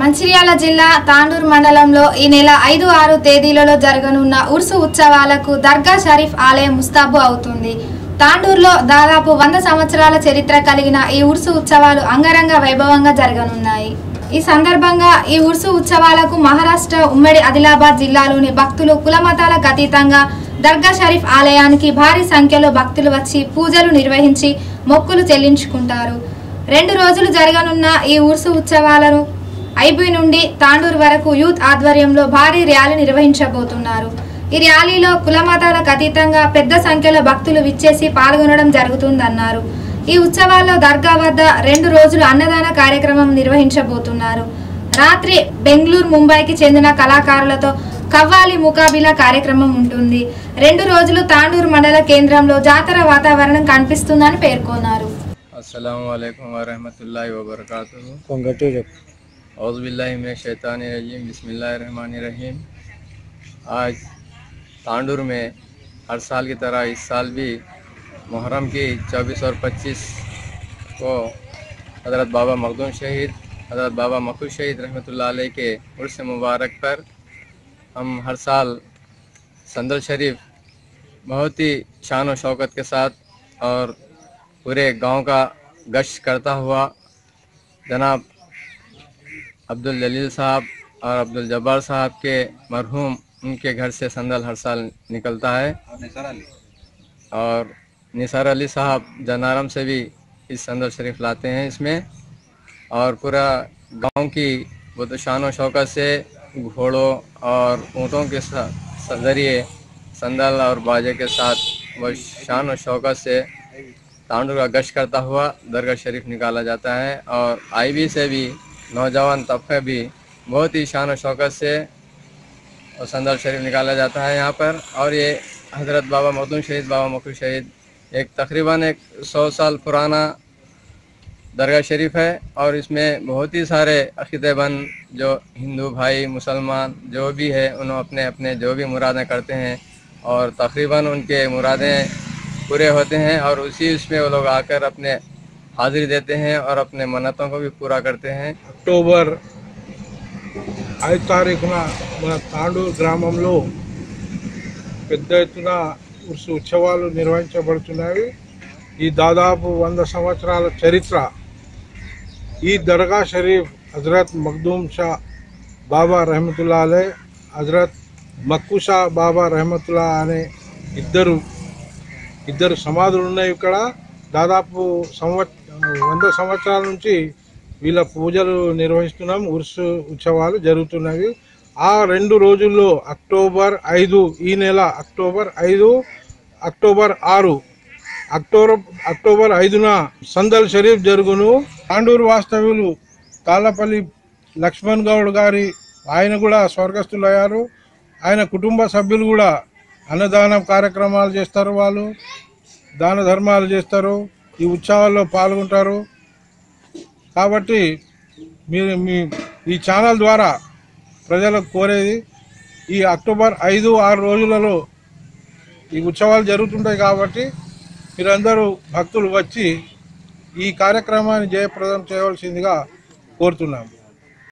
మంచిర్యాల జిల్లా తాండూరు మండలంలో ఈ నెల ఐదు ఆరు తేదీలలో జరగనున్న ఉర్సు ఉత్సవాలకు దర్గా షరీఫ్ ఆలయం ముస్తాబు అవుతుంది. తాండూరులో దాదాపు వంద సంవత్సరాల చరిత్ర కలిగిన ఈ ఉర్సు ఉత్సవాలు అంగరంగ వైభవంగా జరగనున్నాయి. ఈ సందర్భంగా ఈ ఉర్సు ఉత్సవాలకు మహారాష్ట్ర ఉమ్మడి ఆదిలాబాద్ జిల్లాలోని భక్తులు కులమతాలకు అతీతంగా దర్గా షరీఫ్ ఆలయానికి భారీ సంఖ్యలో భక్తులు వచ్చి పూజలు నిర్వహించి మొక్కులు చెల్లించుకుంటారు. రెండు రోజులు జరగనున్న ఈ ఉర్సు ఉత్సవాలను ఐబీ నుండి తాండూరు వరకు యూత్ ఆధ్వర్యంలో భారీ ర్యాలీ నిర్వహించబోతున్నారు. ఈ ర్యాలీలో కులమతాలకు అతీతంగా పెద్ద సంఖ్యలో భక్తులు విచ్చేసి పాల్గొనడం జరుగుతుందన్నారు. ఈ ఉత్సవాల్లో దర్గా వద్ద రెండు రోజులు అన్నదాన కార్యక్రమం నిర్వహించబోతున్నారు. రాత్రి బెంగళూరు ముంబైకి చెందిన కళాకారులతో కవ్వాలి ముకాబిలా కార్యక్రమం ఉంటుంది. రెండు రోజులు తాండూరు మండల కేంద్రంలో జాతర వాతావరణం కనిపిస్తుందని పేర్కొన్నారు. అస్సలం अवज़बिल्लिमिनशैतान रजीम बसमीम आज तांडुर में हर साल की तरह इस साल भी मुहर्रम की 24 और 25 को हज़रत बाबा मखदूम शहीद, हज़रत बाबा मखू शहीद रहमत के उर्स मुबारक पर हम हर साल संदल शरीफ बहुत ही शान और शौकत के साथ और पूरे गाँव का गश्त करता हुआ जनाब अब्दुल जलील साहब और अब्दुल जब्बार साहब के मरहूम, उनके घर से संदल हर साल निकलता है। और निसार अली साहब जनारम से भी इस संदल शरीफ लाते हैं इसमें। और पूरा गाँव की वो तो शान शौकत से घोड़ों और ऊँटों के ज़रिए संदल और बाजे के साथ वो शान शौकत से तांडूर का गश्त करता हुआ दरगाह शरीफ निकाला जाता है। और आईबी से भी नौजवान तबके भी बहुत ही शान शौकत से और संदल शरीफ निकाला जाता है यहाँ पर। और ये हज़रत बाबा मखदूम शहीद, बाबा मखदूम शहीद एक तकरीबन एक सौ साल पुराना दरगाह शरीफ है और इसमें बहुत ही सारे अकीदबंद जो हिंदू भाई, मुसलमान जो भी है उन्होंने अपने अपने जो भी मुरादें करते हैं और तकरीबन उनके मुरादें पूरे होते हैं और उसी उसमें वो लोग आकर अपने हाजिरी देते हैं और अपने मन्नतों को भी पूरा करते हैं అక్టోబర్ ఐదు తారీఖున మన తాండూరు గ్రామంలో పెద్ద ఎత్తున ఉర్సు ఉత్సవాలు నిర్వహించబడుతున్నాయి ఈ దాదాపు వంద సంవత్సరాల చరిత్ర ఈ దర్గా షరీఫ్ హజరత్ మఖ్దూమ్ షా బాబా రహమతుల్లా అలే హజరత్ మక్కు షా బాబా రహమతుల్లా అనే ఇద్దరు ఇద్దరు సమాధులు ఉన్నాయి ఇక్కడ దాదాపు సంవత్ వంద సంవత్సరాల నుంచి వీళ్ళ పూజలు నిర్వహిస్తున్నాం ఉరుసు ఉత్సవాలు జరుగుతున్నవి. ఆ రెండు రోజుల్లో అక్టోబర్ ఐదు ఈ నెల అక్టోబర్ ఐదు అక్టోబర్ ఆరు అక్టోబర్ అక్టోబర్ ఐదున సందల్ షరీఫ్ జరుగును. తాండూరు వాస్తవ్యులు తాళ్ళపల్లి లక్ష్మణ్ గౌడ్ గారి ఆయన కూడా స్వర్గస్థులయ్యారు. ఆయన కుటుంబ సభ్యులు కూడా అన్నదాన కార్యక్రమాలు చేస్తారు వాళ్ళు దాన ధర్మాలు చేస్తారు. ఈ ఉత్సవాల్లో పాల్గొంటారు. కాబట్టి మీరు మీ ఈ ఛానల్ ద్వారా ప్రజలకు కోరేది ఈ అక్టోబర్ ఐదు ఆరు రోజులలో ఈ ఉత్సవాలు జరుగుతుంటాయి కాబట్టి మీరందరూ భక్తులు వచ్చి ఈ కార్యక్రమాన్ని జయప్రదం చేయవలసిందిగా కోరుతున్నాము.